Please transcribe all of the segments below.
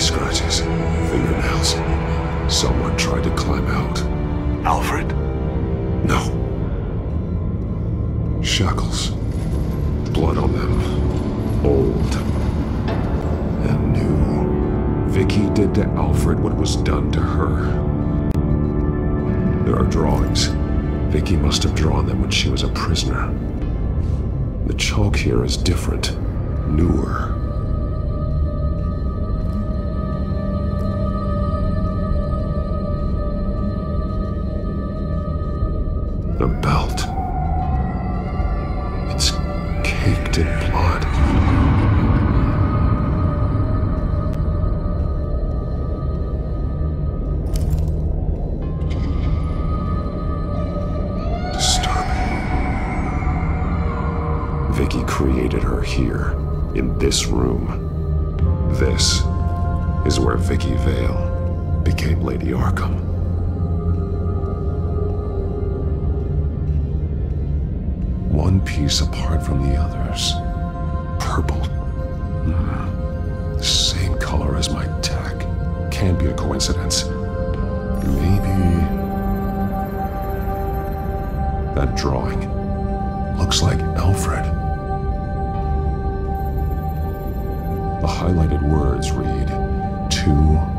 scratches, fingernails. Someone tried to climb out. Alfred? No. Shackles. Blood on them. Old. And new. Vicky did to Alfred what was done to her. There are drawings. Vicky must have drawn them when she was a prisoner. The chalk here is different. Newer. The belt. It's caked in blood. Disturbing. Vicky created her here, in this room. This is where Vicky Vale became Lady Arkham. One piece apart from the others. Purple. The same color as my tech. Can't be a coincidence. Maybe... That drawing looks like Alfred. The highlighted words read, To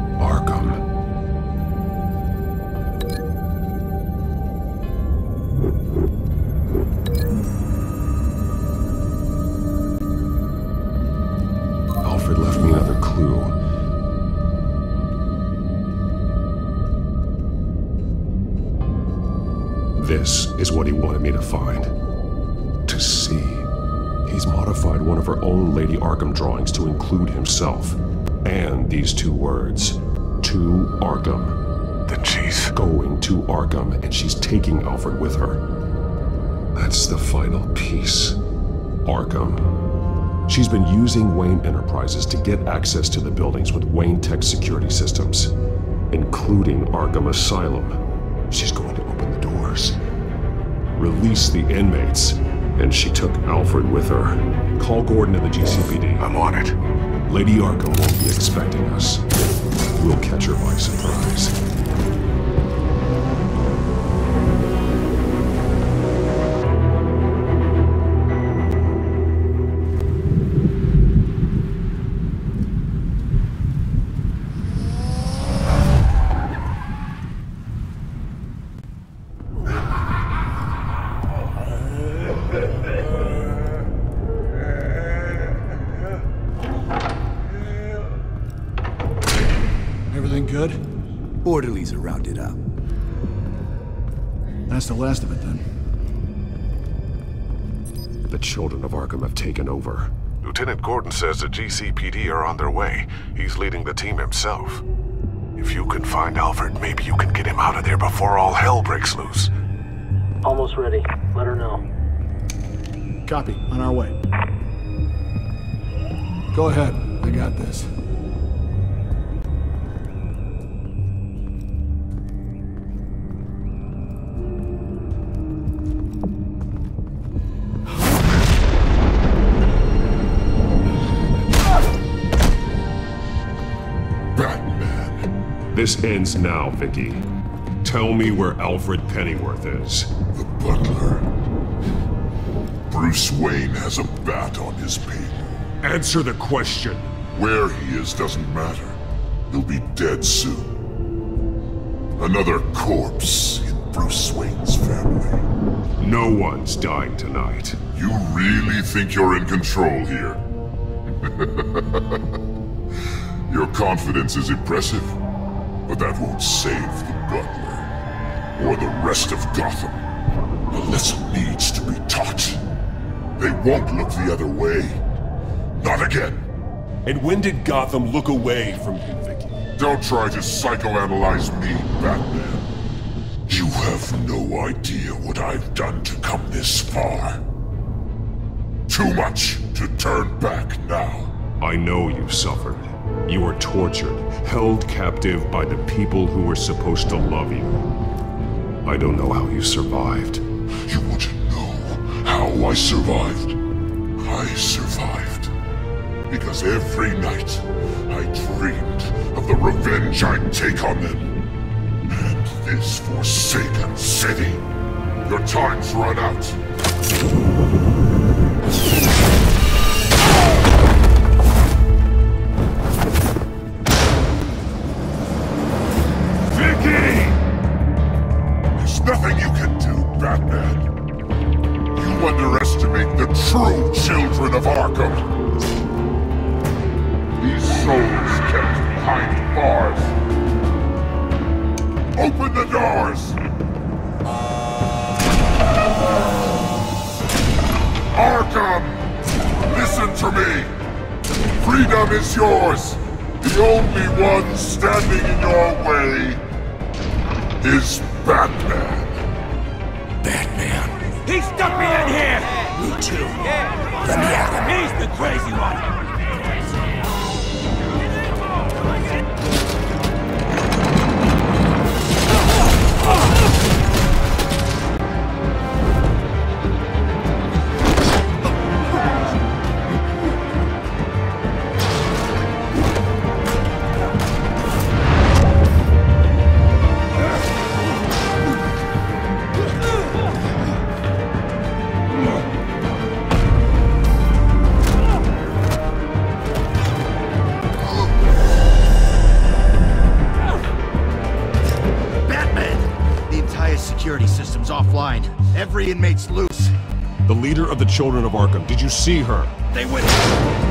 Arkham drawings to include himself. And these two words. To Arkham. Then she's... Going to Arkham, and she's taking Alfred with her. That's the final piece. Arkham. She's been using Wayne Enterprises to get access to the buildings with Wayne Tech security systems, including Arkham Asylum. She's going to open the doors, release the inmates, and she took Alfred with her. Call Gordon at the GCPD. I'm on it. Lady Arkham won't be expecting us. We'll catch her by surprise. The children of Arkham have taken over. Lieutenant Gordon says the GCPD are on their way. He's leading the team himself. If you can find Alfred, maybe you can get him out of there before all hell breaks loose. Almost ready. Let her know. Copy. On our way. Go ahead. I got this. This ends now, Vicky. Tell me where Alfred Pennyworth is. The butler. Bruce Wayne has a bat on his payroll. Answer the question. Where he is doesn't matter. He'll be dead soon. Another corpse in Bruce Wayne's family. No one's dying tonight. You really think you're in control here? Your confidence is impressive, but that won't save the butler. Or the rest of Gotham. A lesson needs to be taught. They won't look the other way. Not again. And when did Gotham look away from you, Vicky? Don't try to psychoanalyze me, Batman. You have no idea what I've done to come this far. Too much to turn back now. I know you suffered. You were tortured, held captive by the people who were supposed to love you. I don't know how you survived. You want to know how I survived? I survived because every night I dreamed of the revenge I'd take on them. And this forsaken city. Your time's run out. There's nothing you can do, Batman. You underestimate the true children of Arkham. These souls kept behind bars. Open the doors! Arkham! Listen to me! Freedom is yours! The only one standing in your way is Batman. Batman. He stuck me in here! Me too. Let me at him. He's the crazy one! Inmate's loose. The leader of the Children of Arkham, did you see her? They went.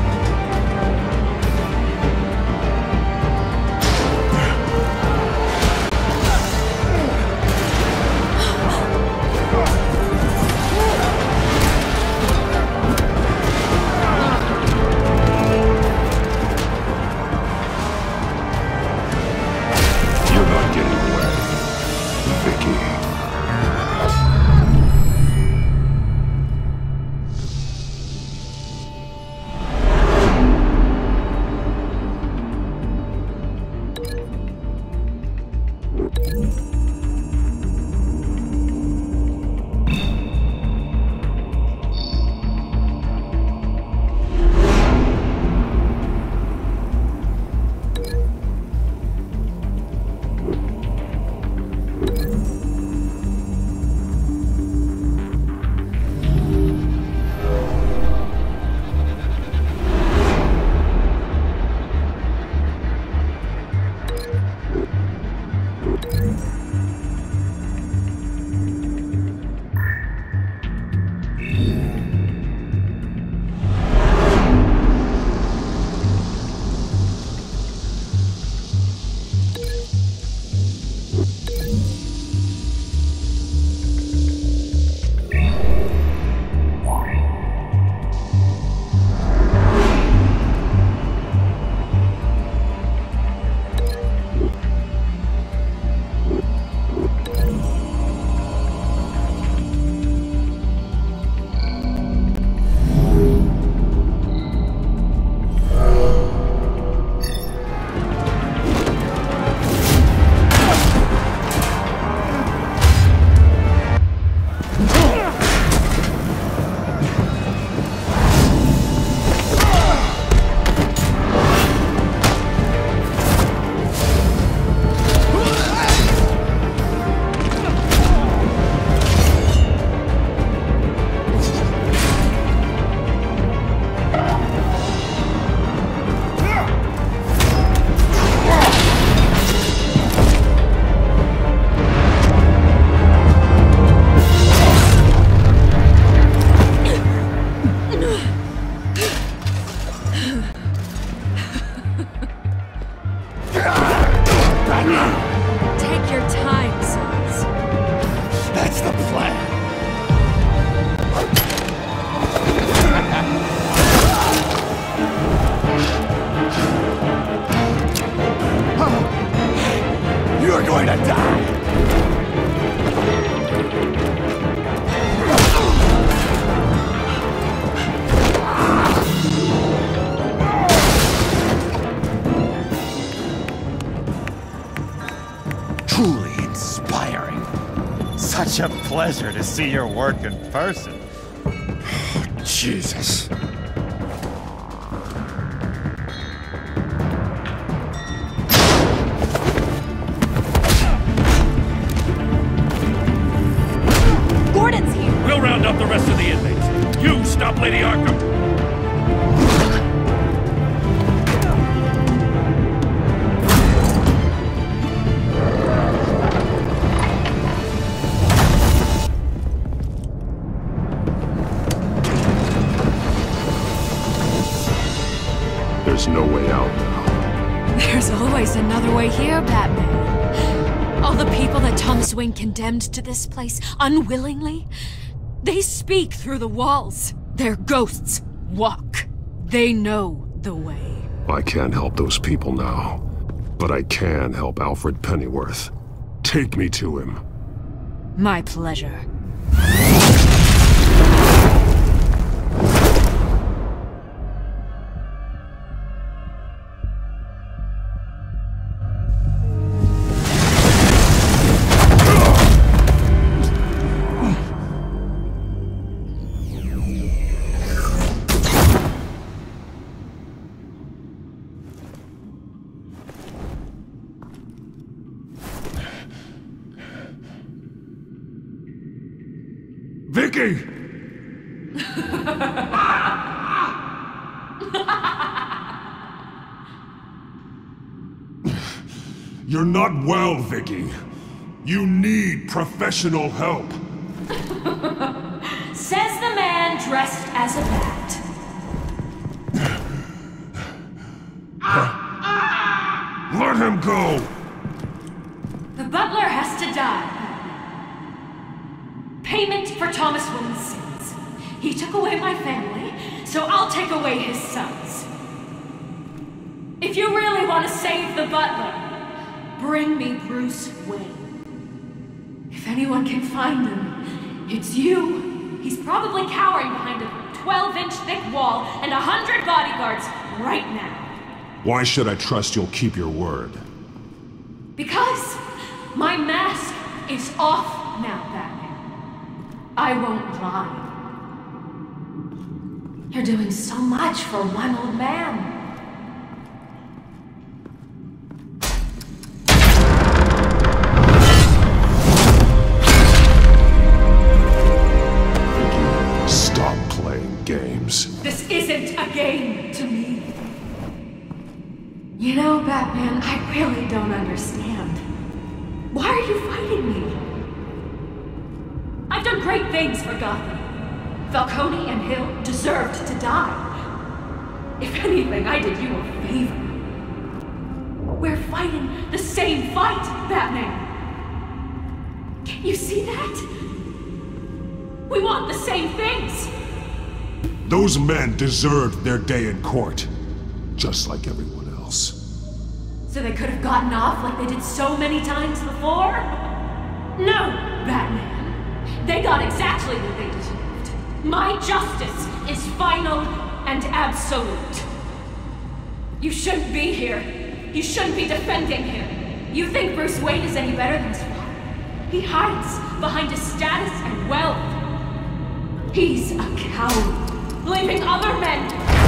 Such a pleasure to see your work in person. Jesus. Condemned to this place unwillingly, they speak through the walls. Their ghosts walk. They know the way. I can't help those people now. But I can help Alfred Pennyworth. Take me to him. My pleasure. Help. Says the man dressed as a bat. Let him go! The butler has to die. Payment for Thomas Wayne's sins. He took away my family, so I'll take away his sons. If you really want to save the butler, bring me Bruce Wayne. Anyone can find him, it's you. He's probably cowering behind a 12-inch thick wall and a hundred bodyguards right now. Why should I trust you'll keep your word? Because my mask is off now, Batman. I won't lie. You're doing so much for one old man. You know, Batman, I really don't understand. Why are you fighting me? I've done great things for Gotham. Falcone and Hill deserved to die. If anything, I did you a favor. We're fighting the same fight, Batman. Can you see that? We want the same things. Those men deserved their day in court, just like everyone. So they could have gotten off like they did so many times before? No, Batman. They got exactly what they deserved. My justice is final and absolute. You shouldn't be here. You shouldn't be defending him. You think Bruce Wayne is any better than his father? He hides behind his status and wealth. He's a coward, leaving other men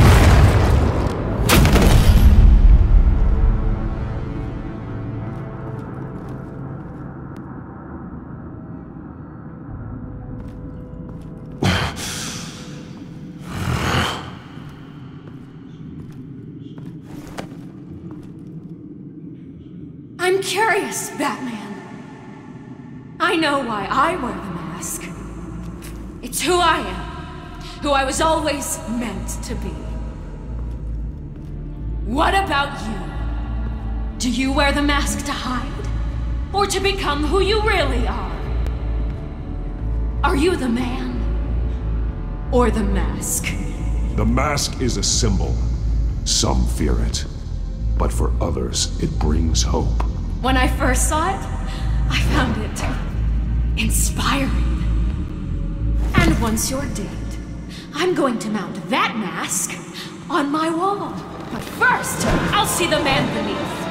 I'm curious, Batman. I know why I wear the mask. It's who I am, who I was always meant to be. What about you? Do you wear the mask to hide? Or to become who you really are? Are you the man? Or the mask? The mask is a symbol. Some fear it. But for others, it brings hope. When I first saw it, I found it inspiring. And once you're dead, I'm going to mount that mask on my wall. But first, I'll see the man beneath.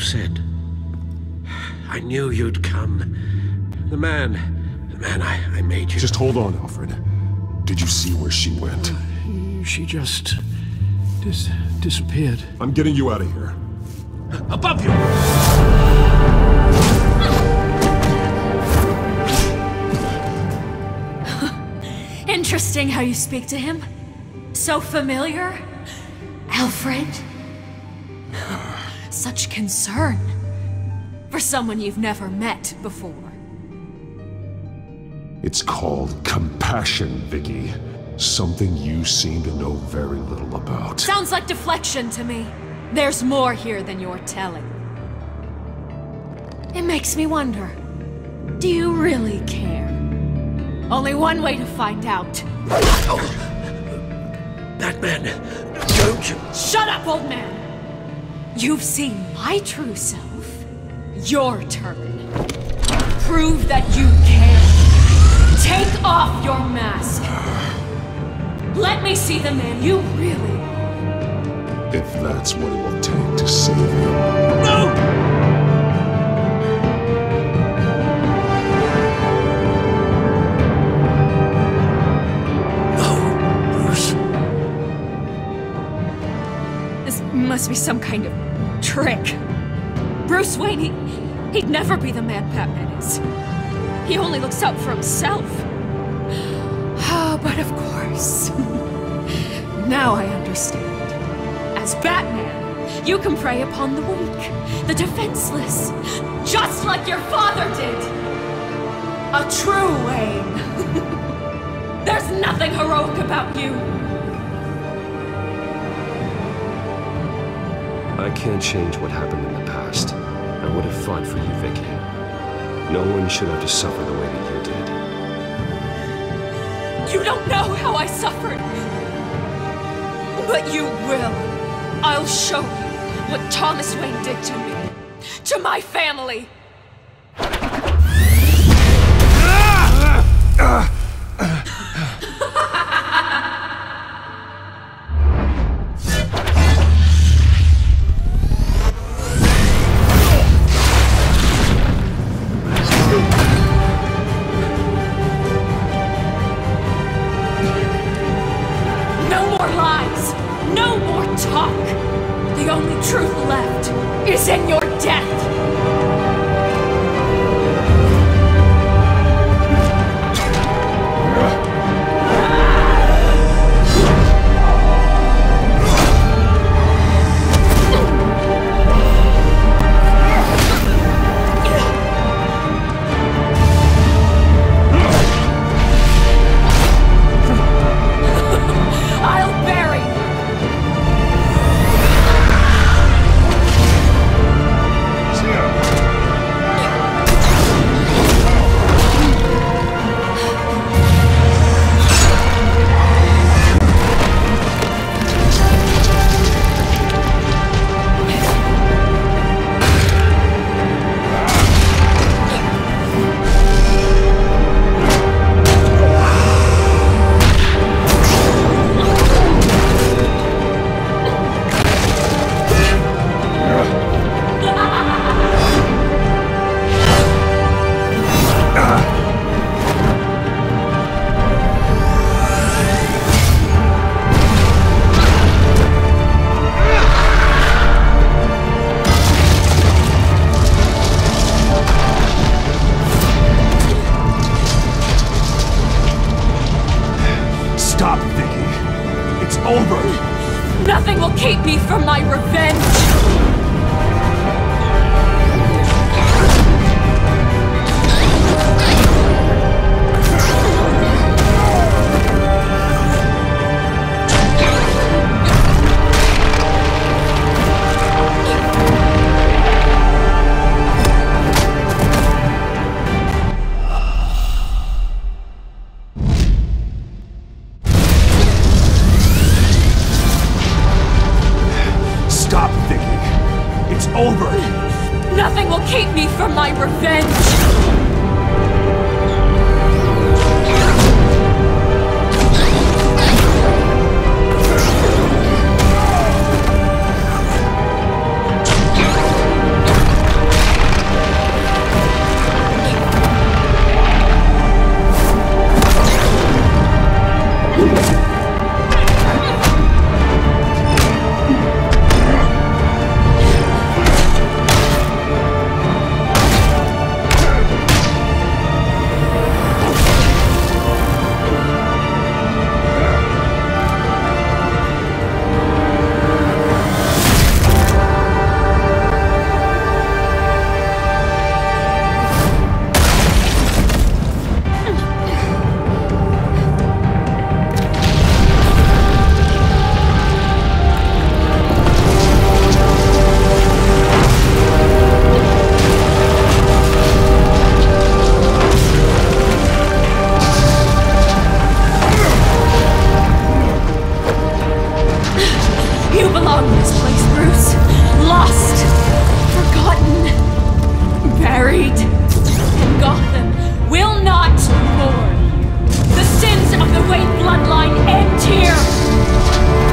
Said, I knew you'd come. The man. The man I, I made you. Just hold on, Alfred. Did you see where she went? Uh, she just. dis- disappeared. I'm getting you out of here. Above you! Interesting how you speak to him. So familiar. Alfred. Such concern. For someone you've never met before. It's called compassion, Vicky. Something you seem to know very little about. Sounds like deflection to me. There's more here than you're telling. It makes me wonder. Do you really care? Only one way to find out. Oh, Batman, don't you? Shut up, old man! You've seen my true self. Your turn. Prove that you care. Take off your mask. Let me see the man you really are. If that's what it will take to save him. No! No, must be some kind of trick. Bruce Wayne, he, he'd never be the man Batman is. He only looks out for himself. Ah, but of course. now I understand. As Batman, you can prey upon the weak, the defenseless, just like your father did. A true Wayne. There's nothing heroic about you. I can't change what happened in the past. I would have fought for you, Vicky. No one should have to suffer the way that you did. You don't know how I suffered. But you will. I'll show you what Thomas Wayne did to me. To my family. More talk. The only truth left is in your death. From this place, Bruce? Lost, forgotten, buried, and Gotham will not mourn. The sins of the Wayne bloodline end here!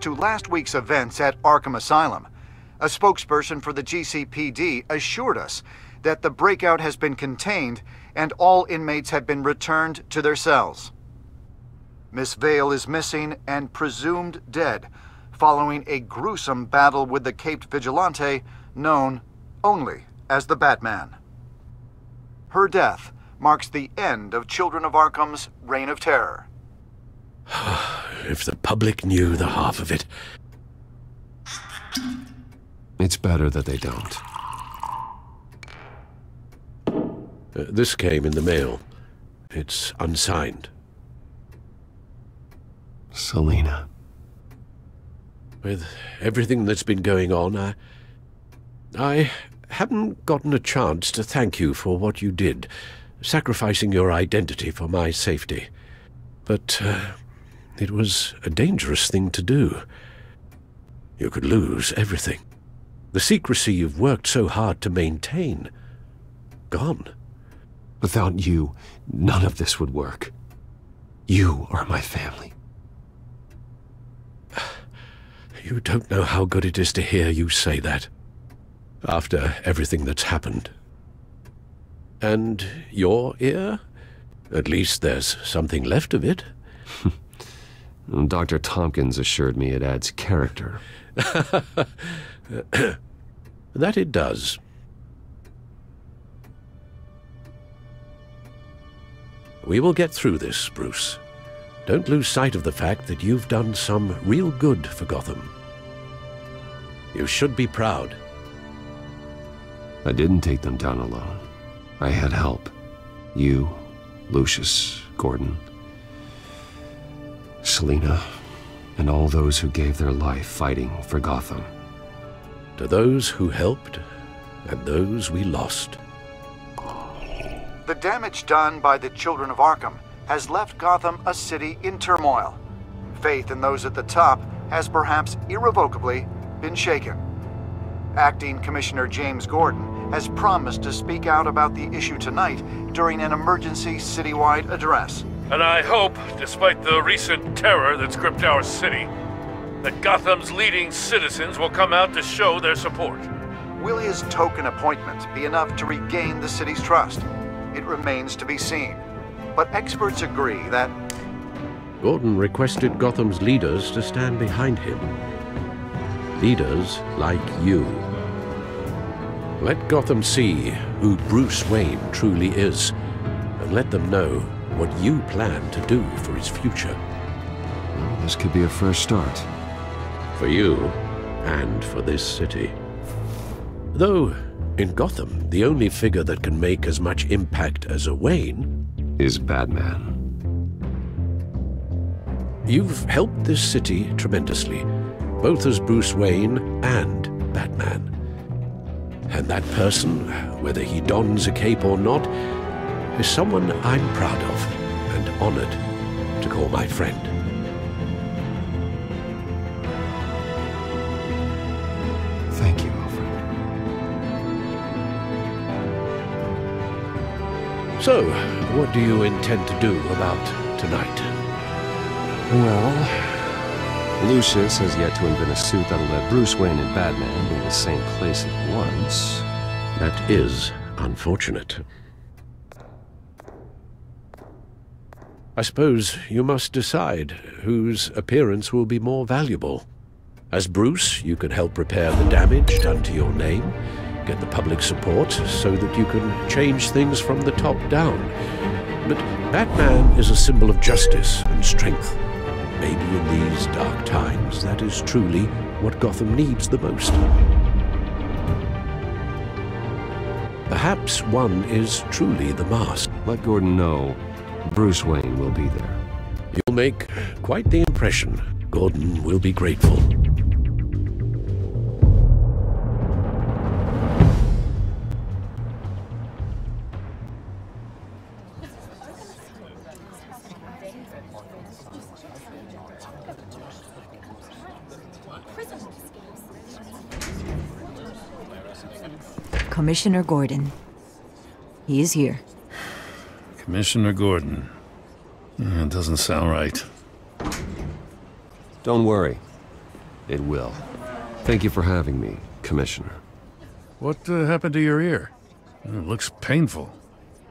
To last week's events at Arkham Asylum, a spokesperson for the GCPD assured us that the breakout has been contained and all inmates have been returned to their cells. Miss Vale is missing and presumed dead following a gruesome battle with the caped vigilante known only as the Batman. Her death marks the end of Children of Arkham's reign of terror. if the public knew the half of it. It's better that they don't. Uh, this came in the mail. It's unsigned. Selina. With everything that's been going on, I... I haven't gotten a chance to thank you for what you did, sacrificing your identity for my safety. But uh, it was a dangerous thing to do. You could lose everything. The secrecy you've worked so hard to maintain. Gone. Without you, none of this would work. You are my family. You don't know how good it is to hear you say that after everything that's happened. And your ear? At least there's something left of it. Dr. Tompkins assured me it adds character. that it does. We will get through this, Bruce. Don't lose sight of the fact that you've done some real good for Gotham. You should be proud. I didn't take them down alone. I had help. You, Lucius, Gordon, Selina, and all those who gave their life fighting for Gotham. To those who helped, and those we lost. The damage done by the Children of Arkham has left Gotham a city in turmoil. Faith in those at the top has perhaps irrevocably been shaken. Acting Commissioner James Gordon has promised to speak out about the issue tonight during an emergency citywide address. And I hope, despite the recent terror that's gripped our city, that Gotham's leading citizens will come out to show their support. Will his token appointment be enough to regain the city's trust? It remains to be seen. But experts agree that... Gordon requested Gotham's leaders to stand behind him leaders like you. Let Gotham see who Bruce Wayne truly is, and let them know what you plan to do for his future. Well, this could be a first start. For you, and for this city. Though, in Gotham, the only figure that can make as much impact as a Wayne... Is Batman. You've helped this city tremendously, both as Bruce Wayne and Batman. And that person, whether he dons a cape or not, is someone I'm proud of and honored to call my friend. Thank you, Alfred. So, what do you intend to do about tonight? Well, Lucius has yet to invent a suit that'll let Bruce Wayne and Batman be in the same place at once. That is unfortunate. I suppose you must decide whose appearance will be more valuable. As Bruce, you can help repair the damage done to your name, get the public support so that you can change things from the top down. But Batman is a symbol of justice and strength. Maybe in these dark times, that is truly what Gotham needs the most. Perhaps one is truly the mask. Let Gordon know Bruce Wayne will be there. You'll make quite the impression. Gordon will be grateful. Commissioner Gordon. He is here. Commissioner Gordon. It doesn't sound right. Don't worry. It will. Thank you for having me, Commissioner. What uh, happened to your ear? It looks painful.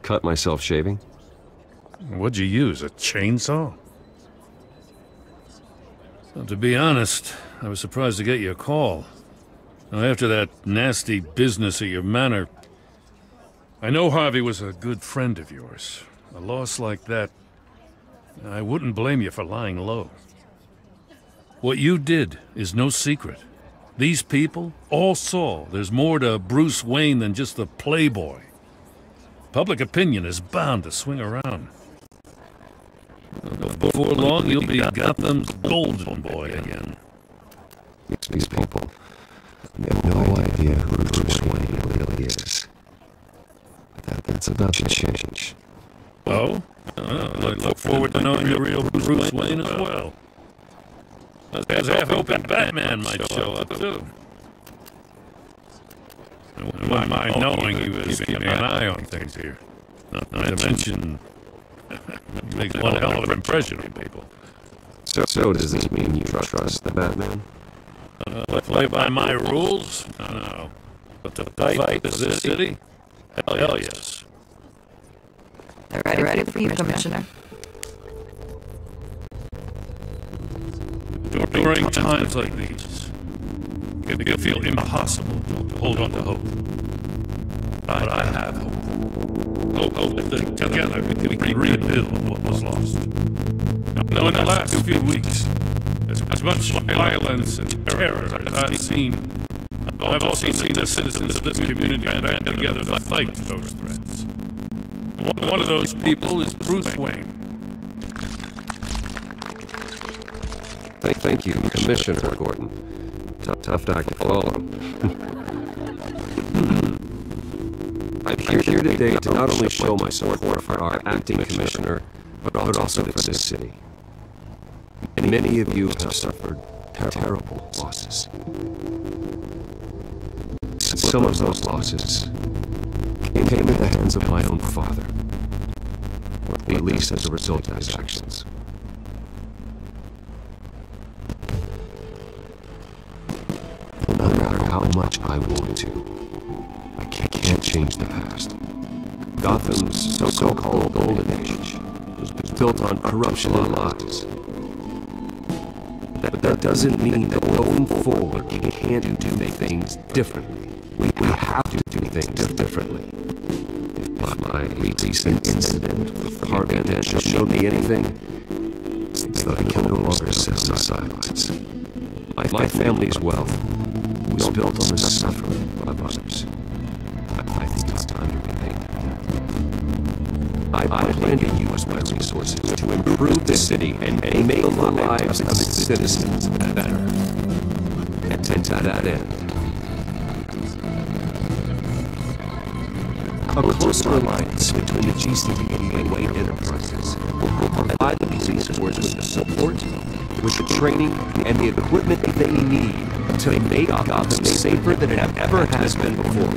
Cut myself shaving? What'd you use, a chainsaw? Well, to be honest, I was surprised to get your call. Now, after that nasty business at your manor, I know Harvey was a good friend of yours. A loss like that, I wouldn't blame you for lying low. What you did is no secret. These people all saw there's more to Bruce Wayne than just the playboy. Public opinion is bound to swing around. Before long, you'll be Gotham's golden boy again. These people have no idea who Bruce Wayne really is. That, that's about to change. Oh? Uh, I look forward to knowing the real Bruce Wayne as well. As half-open Batman might show up, too. Why mind knowing he was keeping an eye on things here? Not, not to mention, makes one hell of an impression on people. So, so does this mean you trust the Batman? Uh, play by my rules? No, no. But to fight the city? Hell, hell yes. They're ready, ready for you, Commissioner. During times like these, it can feel impossible to hold on to hope. But I have hope. Hope, hope that together we can rebuild what was lost. Now, in the last few weeks, as, as much violence and terror as I've seen, I've also seen the citizens of this community band together to fight those threats. One of those people is Bruce Wayne. Thank, thank you, Commissioner Gordon. Tough, tough act to follow. Hmm. I'm here, here today to not only show my support for our acting commissioner, but also for this city. Many of you have suffered terrible losses. Some of those losses came at the hands of my own father, at least as a result of his actions. No matter how much I want to, I can't, change the past. Gotham's so-called golden age was built on corruption and lies. But that doesn't mean that going forward we can't do things differently. We, we have to do things differently. If my recent incident with Harvey Dent showed me anything, it's that I can no longer sit on sidelines. My, my family's wealth was built on the suffering of others. I, I think it's time to repay I, I plan to use my resources to improve the city and make the lives of its citizens better. And to that end, a closer alliance between the GCPD and Wayne Enterprises will provide the police force with the support, with the training, and the equipment they need to make Gotham safer than it ever has been before.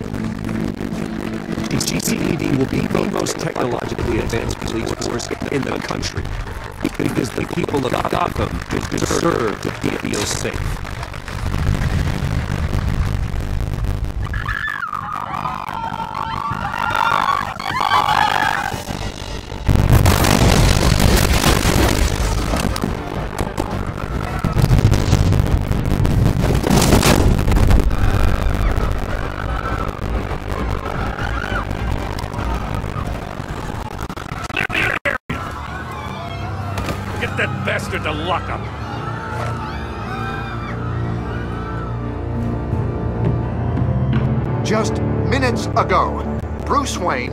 The GCPD will be the most technologically advanced police force in the country because the people of Gotham deserve to feel safe. Get that bastard to lock up. Just minutes ago, Bruce Wayne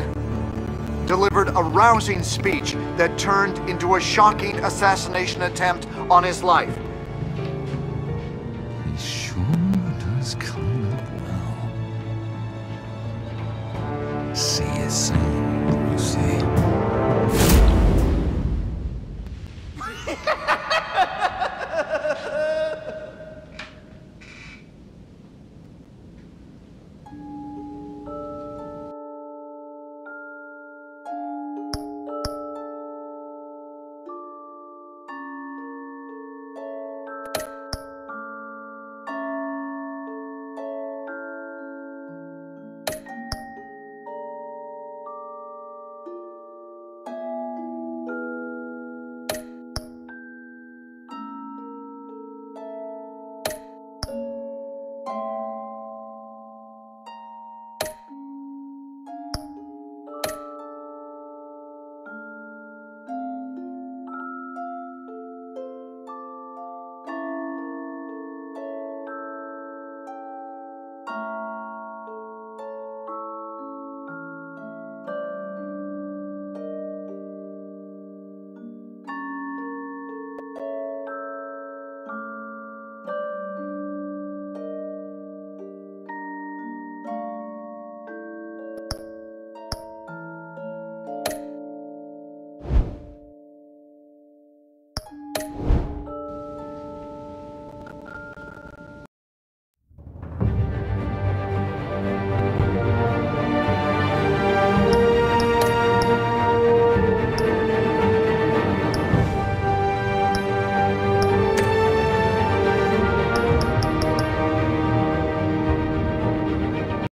delivered a rousing speech that turned into a shocking assassination attempt on his life.